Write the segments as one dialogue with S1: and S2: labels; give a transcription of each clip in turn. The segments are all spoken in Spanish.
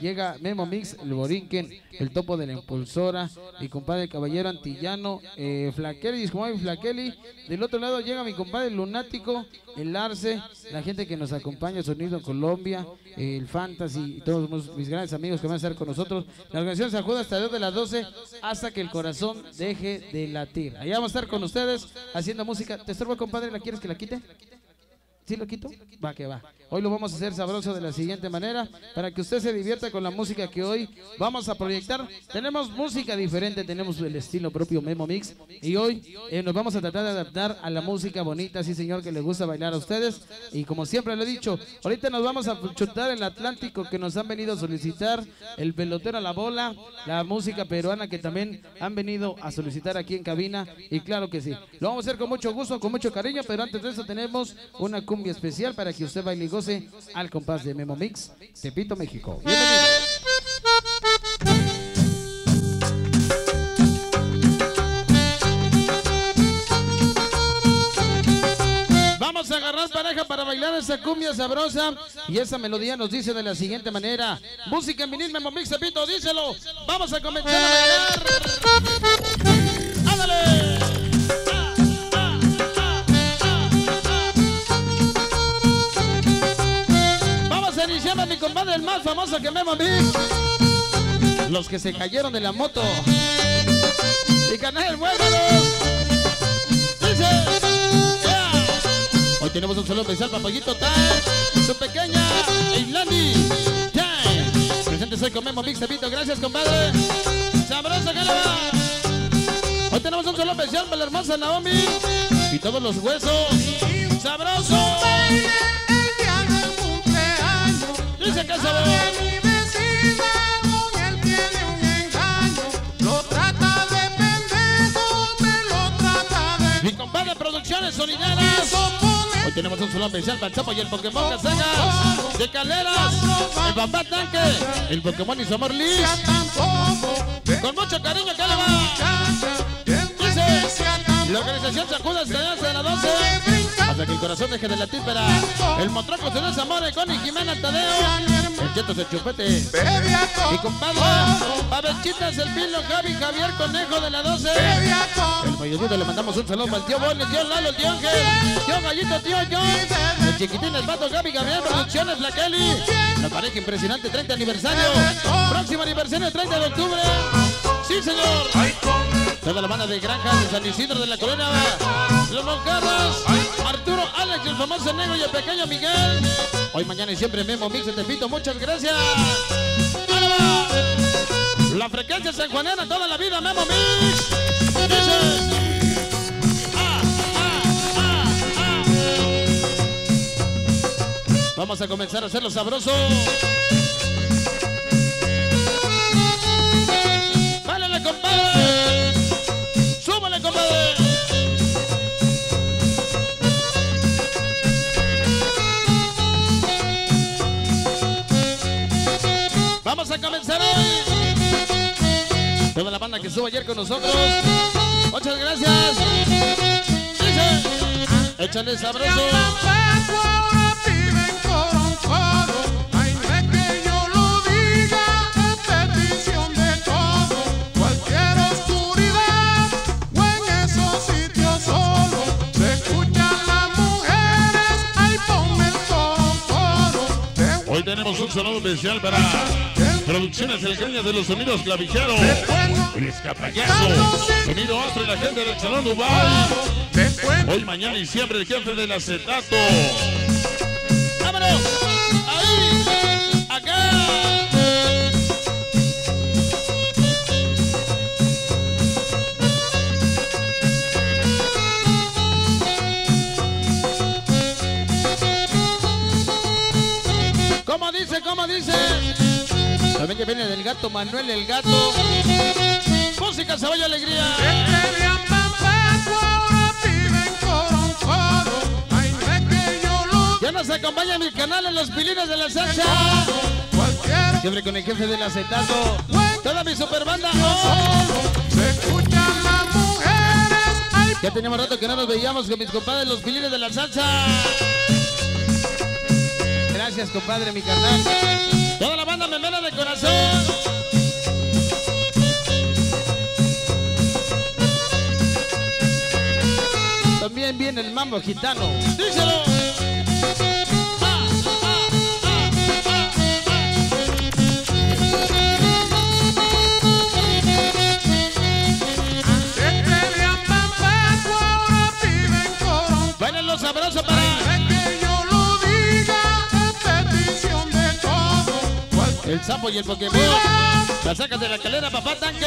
S1: llega Memo Mix, el Borinquen, el topo de la impulsora, mi compadre Caballero Antillano, eh, Flaqueli, Flaqueli. Del otro lado llega mi compadre Lunático, el Arce, la gente que nos acompaña, Sonido Colombia, el Fantasy, todos mis grandes amigos que van a estar con nosotros. La organización se ajuda hasta de las 12 hasta que el corazón deje de latir. Allá vamos a estar con ustedes haciendo música. ¿Te estorbo, compadre? ¿La quieres que la quite? ¿Sí lo quito? Va que va. Hoy lo vamos a hacer sabroso de la siguiente manera para que usted se divierta con la música que hoy vamos a proyectar. Tenemos música diferente, tenemos el estilo propio Memo Mix y hoy eh, nos vamos a tratar de adaptar a la música bonita, sí señor, que le gusta bailar a ustedes. Y como siempre lo he dicho, ahorita nos vamos a chutar el Atlántico que nos han venido a solicitar, el pelotero a la bola, la música peruana que también han venido a solicitar aquí en cabina y claro que sí. Lo vamos a hacer con mucho gusto, con mucho cariño, pero antes de eso tenemos una especial para que usted baile al compás de Memo Mix, Tepito, México. Vamos a agarrar pareja para bailar esa cumbia sabrosa y esa melodía nos dice de la siguiente manera. Música en vinil, Memo Mix, Tepito, díselo. Vamos a comenzar a bailar. Mi compadre el más famoso que me Mix. Los que se cayeron de la moto. Y canal, muévalos. Dice. Hoy tenemos un solo especial para Pollito Su pequeña Islandi. Presente soy con Memo Mix. Gracias, compadre. Sabroso, va Hoy tenemos un solo especial para la hermosa Naomi. Y todos los huesos. Sabroso. Hoy tenemos un solo especial para el Chapo y el Pokémon Casagas. De Caleras. El papá Tanque. El Pokémon y su amor Liz. Con mucho cariño, que le va. Dice. La organización Sacuda hasta la 12 hasta que el corazón deje de latir para el motroco se desamore con Jimena Tadeo, el cheto se chupete, mi compadre, Pavechitas, el Pilo, Javi, Javier, Conejo de la 12, el mayorito le mandamos un saludo al tío Bon, el tío Lalo, el tío Ángel, tío Gallito, tío John, el chiquitín, el vato, Gaby, Gabriel, Producciones, la Kelly, la pareja impresionante, 30 aniversario, próximo aniversario, 30 de octubre, sí señor. Toda la banda de Granja de San Isidro de la Colonia, Los Moncarros, Arturo, Alex, el famoso negro y el pequeño Miguel. Hoy, mañana y siempre Memo Mix, te pito, muchas gracias. La frecuencia sanjuanera toda la vida, Memo Mix. Ah, ah, ah, Vamos a comenzar a hacerlo sabroso. Toda la banda que estuvo ayer con nosotros. Muchas gracias. Échale sabroso. tenemos un saludo especial para Producciones El Caña de los Sonidos Clavijeros. El Escapallazo. Sonido Astro y la gente del Salón Dubai. Hoy, mañana y siempre el jefe del acetato. Gato Manuel el gato. Música, vaya alegría. Ya nos acompaña en mi canal en los pilines de la salsa. Siempre con el jefe del acetato. Toda mi super banda. Ya teníamos rato que no nos veíamos con mis compadres los pilines de la salsa. Gracias, compadre, mi carnal. Banda memela de corazón. También viene el mambo gitano. Díselo. Sapo y el Pokémon. La sacas de la calera, papá tanque.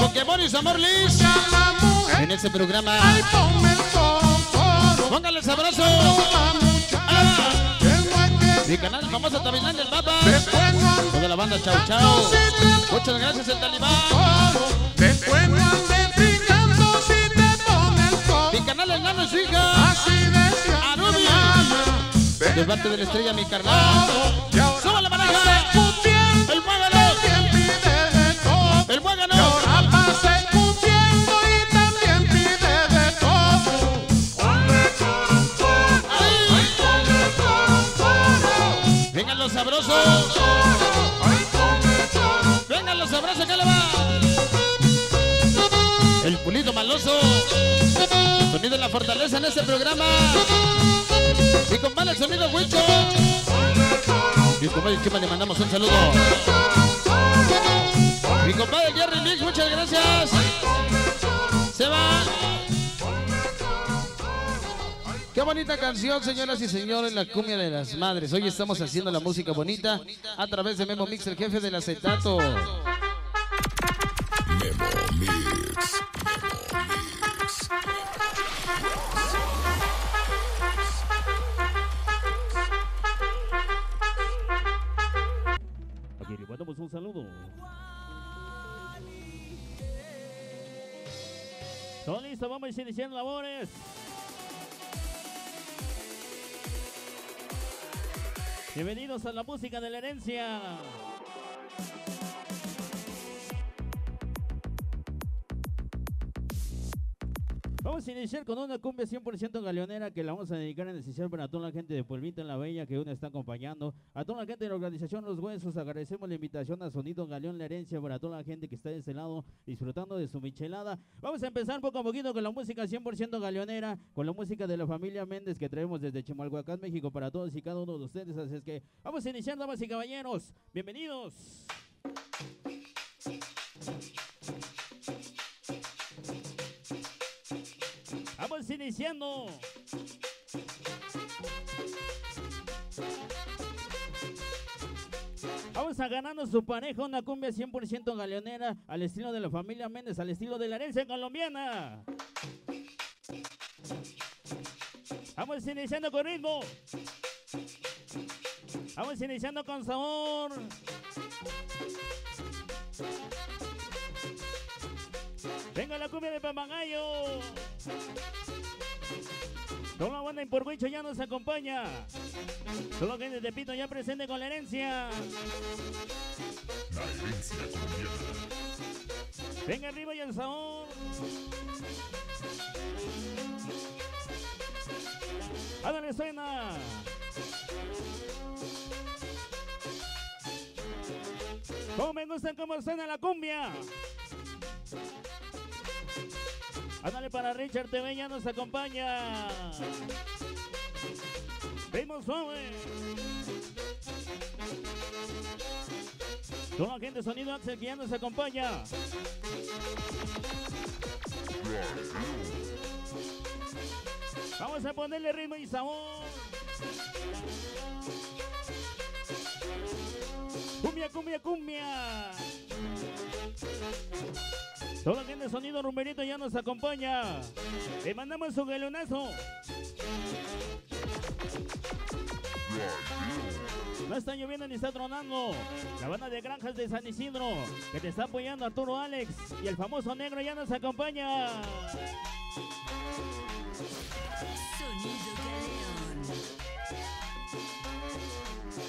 S1: Pokémon y su amor Liz. En ese programa.
S2: muchacha, el guaque,
S1: Mi canal famoso Tabilán del Papa. Toda la banda Chau Chau. Muchas gracias el talibán. Mi canal el nano su hija.
S2: Así decía.
S1: De parte de la estrella mi carnal.
S2: Y ahora
S1: ¡Suba la
S2: pasa
S1: pareja! El
S2: Y
S1: muégano.
S2: ahora pasa escupiendo y también pide de todo. Ponle coro, coro, ay, ponle coro, coro,
S1: Vengan los sabrosos. Vengan los sabrosos que le va. El pulito maloso. Sonido en la fortaleza en este programa. Mi compadre el sonido Huicho. Mi compadre Chima le mandamos un saludo. Mi compadre Jerry Mix, muchas gracias. Se va. Qué bonita canción, señoras y señores, la cumbia de las madres. Hoy estamos haciendo la música bonita a través de Memo Mix, el jefe del acetato.
S3: Vamos iniciando labores. Bienvenidos a la música de la herencia. Iniciar con una cumbia 100% galeonera que la vamos a dedicar en especial para toda la gente de Pueblito en la Bella que aún está acompañando. A toda la gente de la organización Los Huesos agradecemos la invitación a Sonido Galeón La Herencia para toda la gente que está de este lado disfrutando de su michelada. Vamos a empezar poco a poquito con la música 100% galeonera, con la música de la familia Méndez que traemos desde Chimalhuacán, México para todos y cada uno de ustedes. Así es que vamos a iniciar, damas y caballeros. Bienvenidos. Vamos iniciando. Vamos a ganando su pareja una cumbia 100% galeonera al estilo de la familia Méndez, al estilo de la herencia colombiana. Vamos iniciando con ritmo. Vamos iniciando con sabor. Venga la cumbia de Pamangayo. Toda la banda en Porguicho ya nos acompaña. Solo gente de Pito ya presente con la herencia. Venga arriba y el sabor. Ándale, suena. Cómo me gusta cómo suena la cumbia. Ándale para Richard TV, ya nos acompaña. Ritmo suave. Toda la gente sonido Axel que ya nos acompaña. Vamos a ponerle ritmo y sabor. Cumbia, cumbia, cumbia. Gente de sonido rumberito ya nos acompaña. Le mandamos un galonazo. No está lloviendo ni está tronando. La banda de granjas de San Isidro que te está apoyando Arturo Alex y el famoso negro ya nos acompaña.
S4: Sonido Galeón.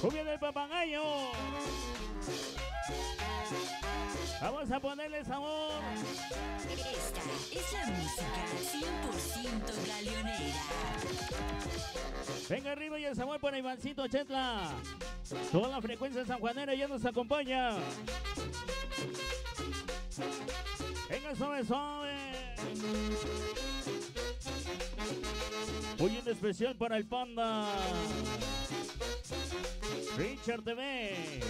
S3: Cumbia del papagayo. Vamos a ponerle sabor.
S4: Esta es la música 100% galeonera.
S3: Venga arriba y el sabor para Ivancito Chetla. Toda la frecuencia sanjuanera ya nos acompaña. Venga, suave, suave. Hoy en especial para el Panda. Richard TV.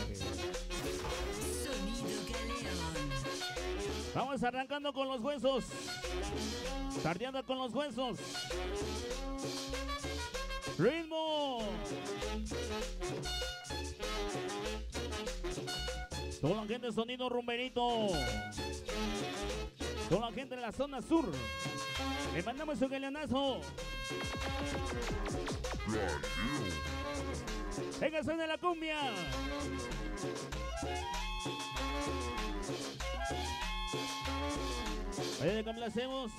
S3: Vamos arrancando con los huesos. Tardeando con los huesos. Ritmo. Toda la gente sonido rumberito. Toda la gente de la zona sur. Le mandamos un galeonazo. Venga, suena la cumbia. Ahí le complacemos.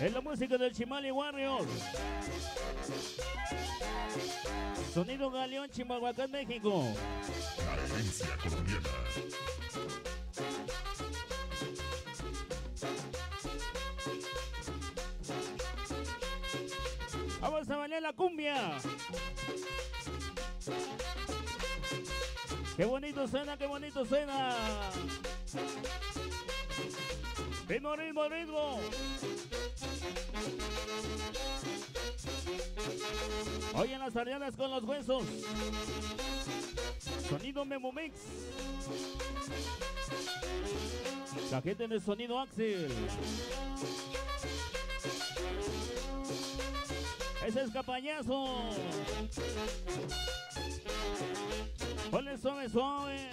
S3: Es la música del Chimali Warrior. Sonido Galeón, Chimalhuacán, México.
S5: La herencia colombiana.
S3: Vamos a bailar la cumbia. Qué bonito suena, qué bonito suena. Ritmo, ritmo, ritmo. Hoy en las arianas con los huesos. Sonido Memo Mix. La gente de sonido Axel. Ese es capañazo. Ponle suave, suave.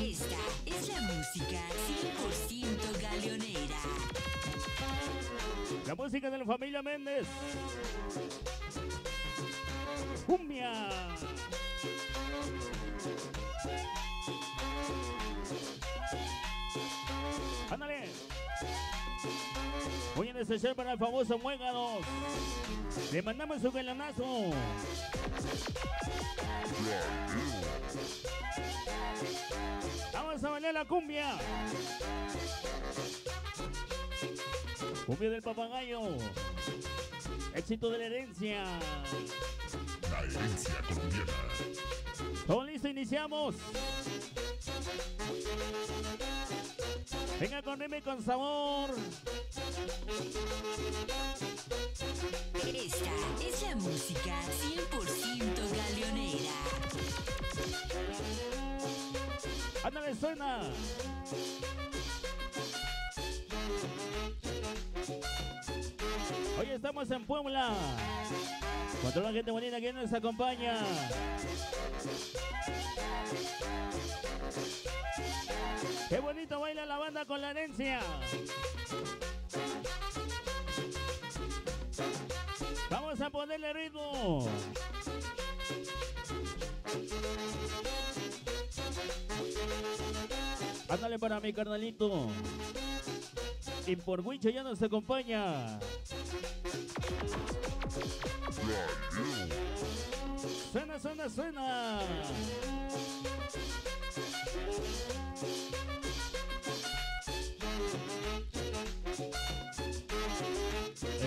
S4: Esta es la música 100% galeonera.
S3: La música de la familia Méndez. Cumbia. Especial para el famoso Muéganos. Le mandamos un galonazo. Vamos a bailar la cumbia. Cumbia del papagayo. Éxito de la herencia.
S5: La herencia colombiana.
S3: Todo listo, iniciamos. Venga con ritmo y con sabor.
S4: Esta es la música 100% galeonera.
S3: Ándale, suena. Estamos en Puebla. Con toda la gente bonita que nos acompaña. Qué bonito baila la banda con la herencia. Vamos a ponerle ritmo. Ándale para mi carnalito. Y por Huicho ya nos acompaña. Suena, suena, suena.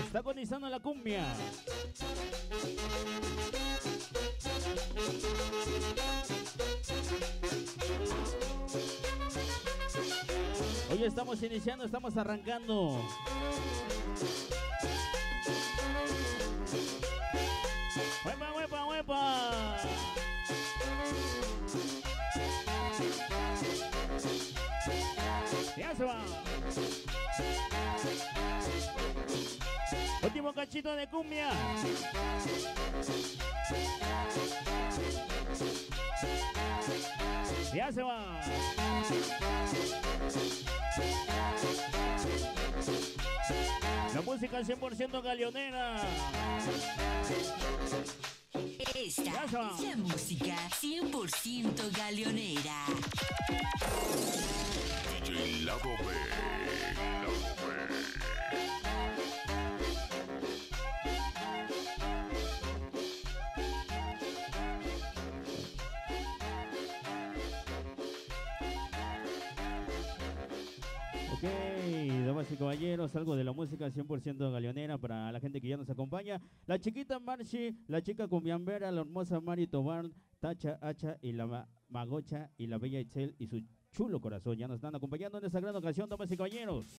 S3: Está agonizando la cumbia. Hoy estamos iniciando, estamos arrancando. Cachito de cumbia. Ya se va. La música 100% galeonera.
S4: Esta es la música 100% galeonera.
S5: DJ Lado B. Lado B.
S3: Ok, damas y caballeros, algo de la música 100% galeonera para la gente que ya nos acompaña. La chiquita Marchi, la chica cumbiambera, la hermosa Mari Tobar, Tacha, Hacha y la ma- Magocha y la bella Itzel y su chulo corazón ya nos están acompañando en esta gran ocasión, damas y caballeros.